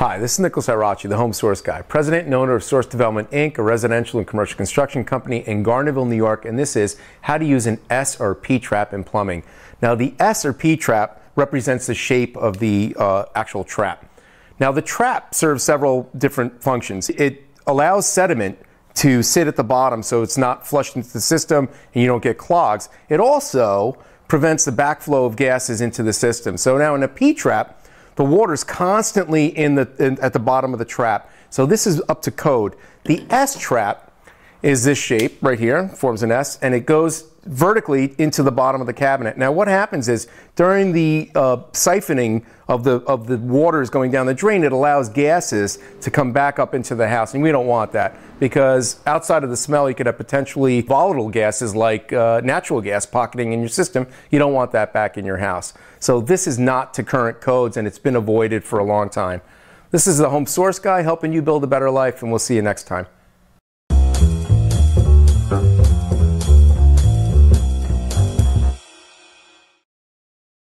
Hi, this is Nicholas Irachi, the Home Source Guy, president and owner of Source Development Inc., a residential and commercial construction company in Garnerville, New York, and this is how to use an S or P trap in plumbing. Now, the S or P trap represents the shape of the uh, actual trap. Now, the trap serves several different functions. It allows sediment to sit at the bottom so it's not flushed into the system and you don't get clogs. It also prevents the backflow of gases into the system. So now in a P trap, the water's constantly in the, in, at the bottom of the trap. So this is up to code. The S trap is this shape right here, forms an S, and it goes vertically into the bottom of the cabinet. Now what happens is during the uh, siphoning of the, of the waters going down the drain, it allows gases to come back up into the house. And we don't want that because outside of the smell, you could have potentially volatile gases like uh, natural gas pocketing in your system. You don't want that back in your house. So this is not to current codes and it's been avoided for a long time. This is the Home Source Guy helping you build a better life and we'll see you next time.